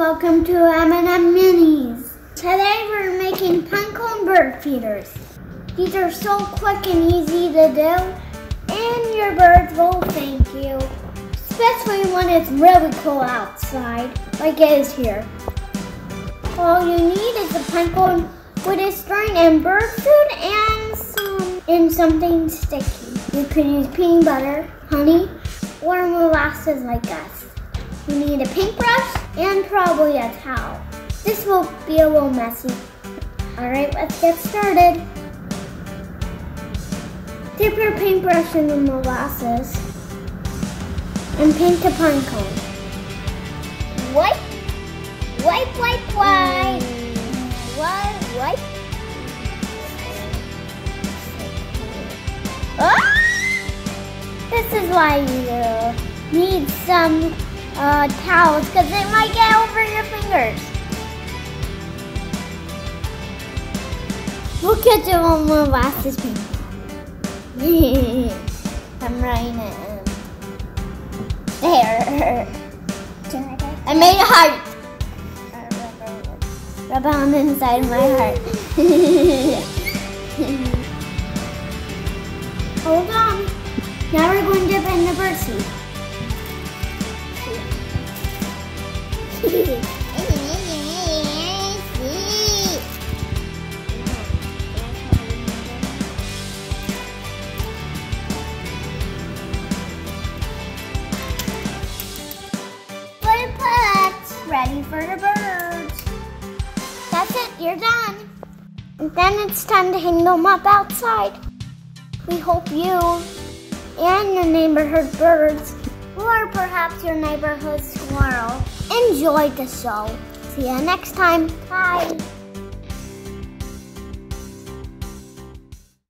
welcome to M&M Minis. Today we're making pinecone bird feeders. These are so quick and easy to do, and your birds will thank you. Especially when it's really cold outside, like it is here. All you need is a pinecone with a string and bird food and some and something sticky. You could use peanut butter, honey, or molasses like us. You need a paintbrush and probably a towel. This will be a little messy. Alright, let's get started. Dip your paintbrush in the molasses and paint a pine cone. Wipe, wipe, wipe, wipe. Wipe, wipe. Ah! This is why you need some uh, towels because it might get over your fingers. Look at the one more molasses paint. I'm writing it. There. I made a heart. Rub it on the inside of my heart. Hold on. Now we're going to dip in the birdseed. Ready for the birds. That's it, you're done. And then it's time to hang them up outside. We hope you and your neighborhood birds, or perhaps your neighborhood squirrel, enjoyed the show. See you next time. Bye.